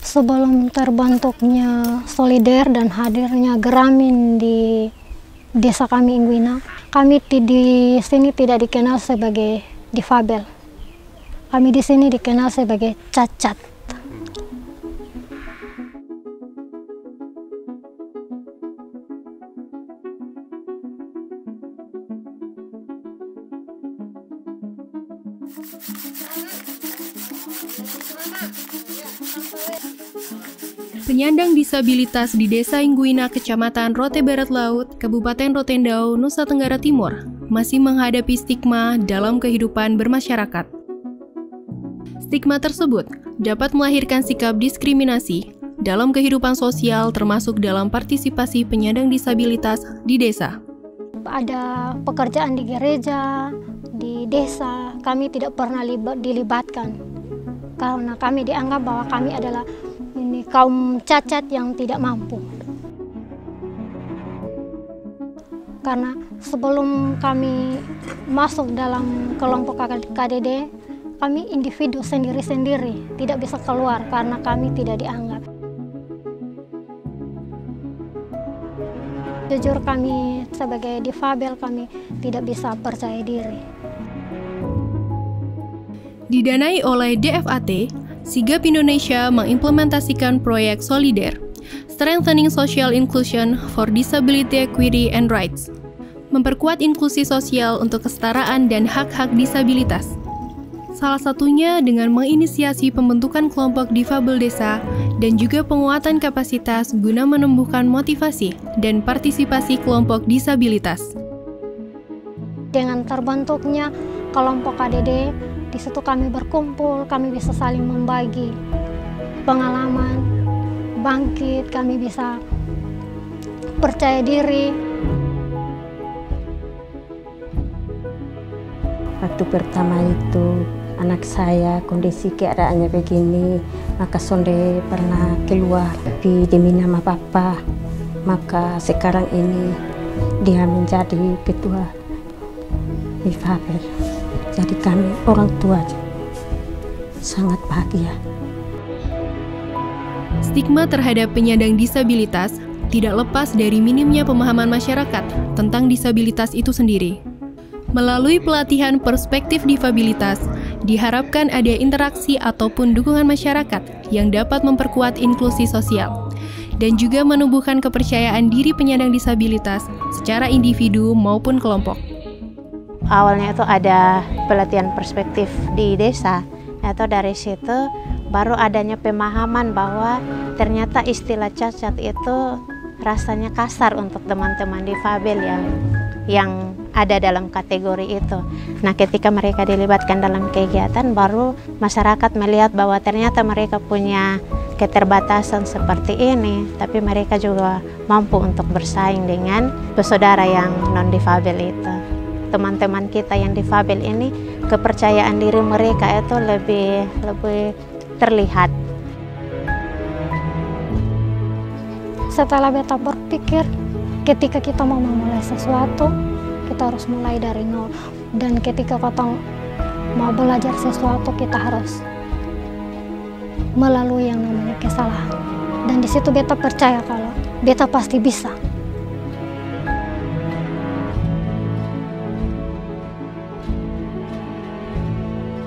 Sebelum terbentuknya solider dan hadirnya Geramin di desa kami Ingwina, kami di sini tidak dikenal sebagai difabel. Kami di sini dikenal sebagai cacat. Penyandang disabilitas di Desa Ingguina, Kecamatan Rote Barat Laut, Kabupaten Rotendao, Nusa Tenggara Timur, masih menghadapi stigma dalam kehidupan bermasyarakat. Stigma tersebut dapat melahirkan sikap diskriminasi dalam kehidupan sosial termasuk dalam partisipasi penyandang disabilitas di desa. Ada pekerjaan di gereja, desa, kami tidak pernah dilibatkan karena kami dianggap bahwa kami adalah ini kaum cacat yang tidak mampu. Karena sebelum kami masuk dalam kelompok KDD, kami individu sendiri-sendiri tidak bisa keluar karena kami tidak dianggap. Jujur kami sebagai difabel kami tidak bisa percaya diri. Didanai oleh DFAT, Sigap Indonesia mengimplementasikan proyek Solider, Strengthening Social Inclusion for Disability Equity and Rights, memperkuat inklusi sosial untuk kesetaraan dan hak-hak disabilitas. Salah satunya dengan menginisiasi pembentukan kelompok difabel desa dan juga penguatan kapasitas guna menumbuhkan motivasi dan partisipasi kelompok disabilitas. Dengan terbentuknya kelompok KDD, di situ kami berkumpul, kami bisa saling membagi pengalaman, bangkit, kami bisa percaya diri. Waktu pertama itu anak saya kondisi keadaannya begini, maka sonde pernah keluar di demi nama papa, maka sekarang ini dia menjadi ketua Mifabel. Jadi kami orang tua sangat bahagia. Stigma terhadap penyandang disabilitas tidak lepas dari minimnya pemahaman masyarakat tentang disabilitas itu sendiri. Melalui pelatihan perspektif difabilitas, diharapkan ada interaksi ataupun dukungan masyarakat yang dapat memperkuat inklusi sosial dan juga menumbuhkan kepercayaan diri penyandang disabilitas secara individu maupun kelompok awalnya itu ada pelatihan perspektif di desa atau dari situ baru adanya pemahaman bahwa ternyata istilah cacat itu rasanya kasar untuk teman-teman difabel yang yang ada dalam kategori itu. Nah, ketika mereka dilibatkan dalam kegiatan baru masyarakat melihat bahwa ternyata mereka punya keterbatasan seperti ini, tapi mereka juga mampu untuk bersaing dengan saudara yang non difabel itu teman-teman kita yang difabel ini kepercayaan diri mereka itu lebih lebih terlihat. Setelah beta berpikir, ketika kita mau memulai sesuatu, kita harus mulai dari nol. Dan ketika kita mau belajar sesuatu, kita harus melalui yang namanya kesalahan. Dan di situ beta percaya kalau beta pasti bisa.